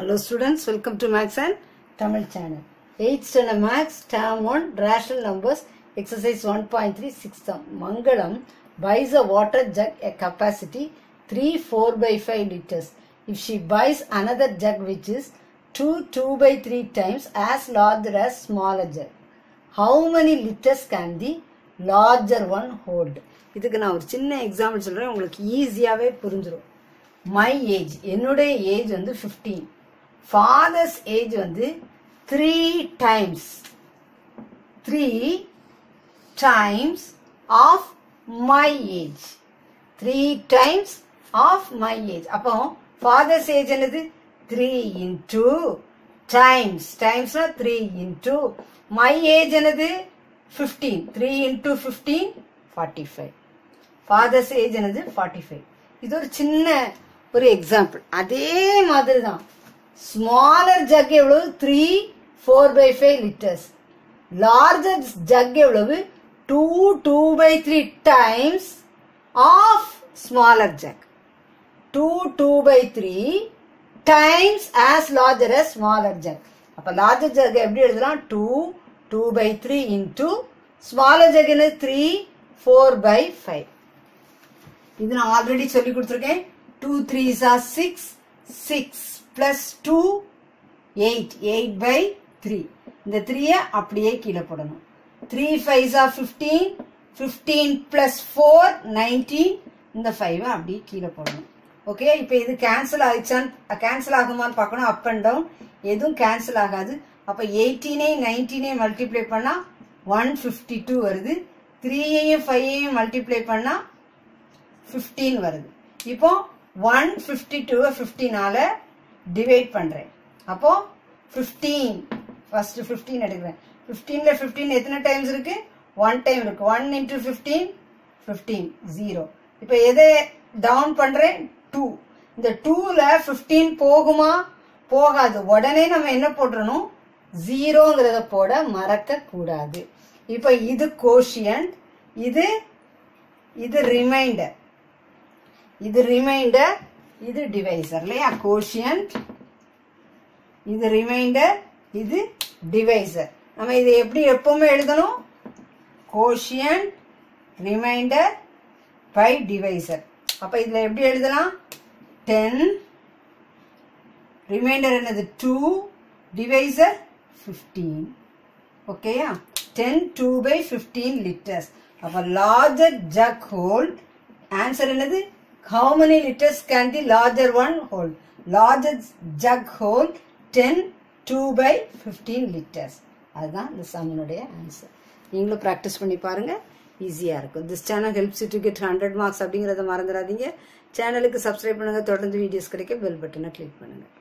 Hello students welcome to maths and Tamil channel eighth standard maths term one rational numbers exercise one point three six Mangalam buys a water jug a capacity three four by five litres if she buys another jug which is two two by three times as larger as smaller jug how many litres can the larger one hold இதுக்கு நான் ஒரு சின்ன example சொல்கிறேன் உங்களுக்கு ஈஸியாகவே புரிஞ்சிடும் my age என்னுடைய age வந்து ஃபிஃப்டீன் ஃபாதர்ஸ் ஏஜ் வந்து three times three times of my age three times of my age அப்போ ஃபாதர்ஸ் ஏஜ் என்னது? த்ரீ இன்டூ டைம்ஸ் டைம்ஸ்னா த்ரீ இன்டூ மை ஏஜ் என்னது? Fifteen three into fifteen forty five father's age என்னது? Forty five இது ஒரு சின்ன ஒரு example அதே மாதிரி தான் ஸ்மாலர் ஜக் எவ்வளவு? Three four by five litres larger jug எவ்வளவு? Two two by three times of smaller jug two two by three times as larger as smaller jug அப்போ லார்ஜர் ஜக் எப்படி எழுதலாம்? Two two by three into smaller jug என்ன three four by five இது நான் already சொல்லி கொடுத்துருக்கேன். Two three are six six plus two eight eight by three இந்த த்ரீயை அப்படியே கீழே போடணும். Three five fifteen fifteen plus four nineteen இந்த ஃபைவை அப்படியே கீழே போடணும். ஓகே இப்போ இது கேன்சல் ஆயிடுச்சான்னு கேன்சல் ஆகுமான்னு பார்க்கணும் அப் அண்ட் டவுன் எதுவும் கேன்சல் ஆகாது. அப்போ எயிட்டீனே நைன்டீனே மல்டிப்ளை பண்ணால் ஒன் ஃபிஃப்டி டூ வருது. த்ரீயையும் ஃபைவையும் மல்டிப்ளை பண்ணால் ஃபிஃப்டீன் வருது. இப்போ ஒன் ஃபிஃப்டி டூவை ஃபிஃப்டினால் டிவைட் பண்ணுறேன் அப்போது ஃபிஃப்டீன் ஃபர்ஸ்ட் ஃபிஃப்டீன் எடுக்கிறேன். ஃபிஃப்டீனில் ஃபிஃப்டீன் எத்தனை டைம்ஸ் இருக்குது ஒன் டைம் இருக்குது one into fifteen fifteen zero இப்போ எதை டவுன் பண்ணுறேன் டூ இந்த டூவில் ஃபிஃப்டீன் போகுமா? போகாது. உடனே நம்ம என்ன போட்டுறணும்? ஜீரோங்கிறத போட மறக்கக்கூடாது. இப்போ இது கோஷியன்ட் இது இது ரிமைண்டர் இது ரிமைண்டர் இது டிவைசர் இல்லையா? கோஷியன்ட் இது ரிமைண்டர் இது டிவைசர் நம்ம இதை எப்படி எப்பவுமே எழுதணும்? கோஷியன்ட் ரிமைண்டர் பை டிவைசர் அப்ப இதுல எப்படி எழுதலாம்? டென் ரிமைண்டர் என்னது? டூ டிவைசர் ஃபிஃப்டீன் ஓகேயா ten two by fifteen litres அப்போ லார்ஜர் ஜக் ஹோல்ட் ஆன்சர் என்னது? How many litres can the larger one hold? Larger jug hold ten two by fifteen litres அதுதான் இந்த சம்மனுடைய ஆன்சர் நீங்களும் practice பண்ணி பாருங்க. ஈஸியாக இருக்கும். This channel helps to get hundred marks அப்படிங்கிறத மறந்துடாதீங்க. சேனலுக்கு சப்ஸ்கிரைப் பண்ணுங்கள் தொடர்ந்து வீடியோஸ் கிடைக்க பெல் பட்டனை கிளிக் பண்ணுங்கள்